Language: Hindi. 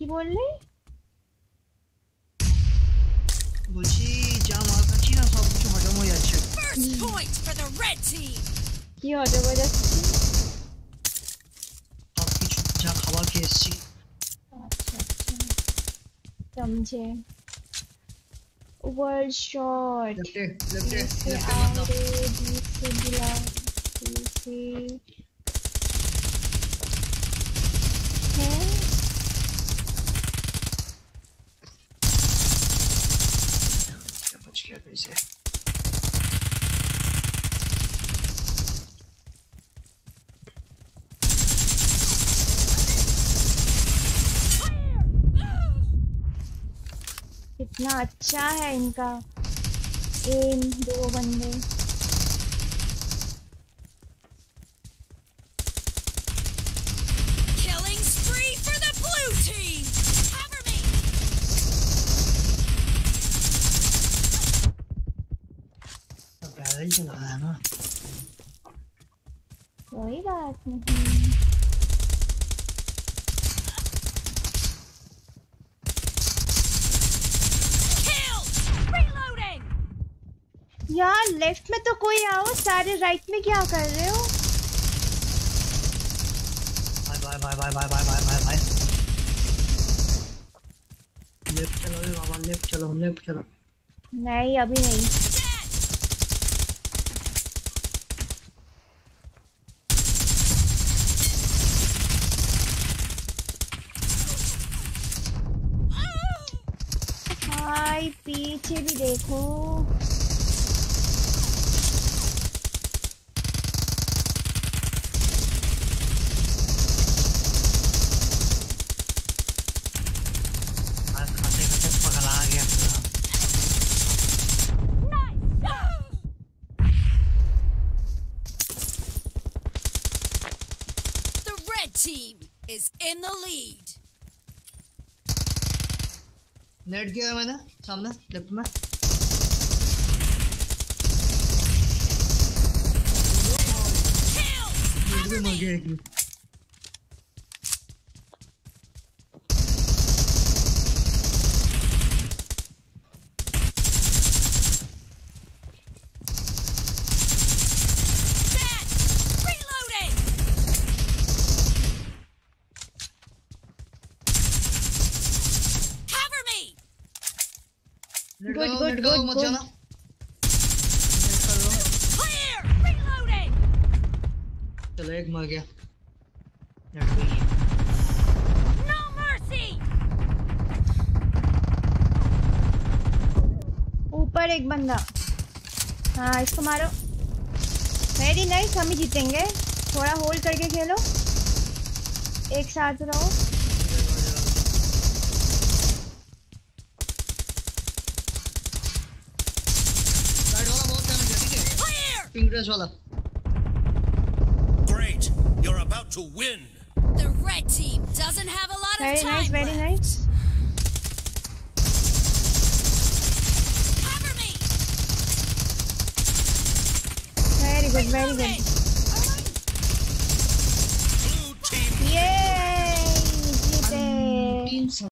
কি বললি বলছি যা মাল খাচ্ছি না সব কিছু হজম হয়ে যাচ্ছে First point for the red team. কি হজম হয়ে যাচ্ছে সব কিছু যা খাবার খেয়ে এসছি अच्छा अच्छा समझे वर्ल्ड शॉट লেফটে লেফটে से লেফটে মারতাম आगे बी से बुला बी से कैसे कितना अच्छा है इनका। एम दो बंदे। बैरल चला रहा है ना कोई बात नहीं यार लेफ़्ट में तो कोई आओ सारे राइट में क्या कर रहे हो bye bye bye bye bye bye bye bye bye left चलो रे बाबा लेफ़्ट चलो लेफ़्ट चलो नहीं अभी नहीं भाई पीछे भी देखो Team is in the lead. Net किया है मैंने सामने लेफ़्ट में। मर गया एक भी। Dead. Reloading. Cover me. नेट Good, good, good, good. चलो एक मर गया। No mercy. ऊपर एक बंदा हाँ इसको मारो वेरी नाइस हम ही जीतेंगे थोड़ा होल्ड करके खेलो एक साथ रहो fingers wala. Great. You're about to win. The red team doesn't have a lot very of time. Very nice, very left. nice. Cover me. Very good, very good.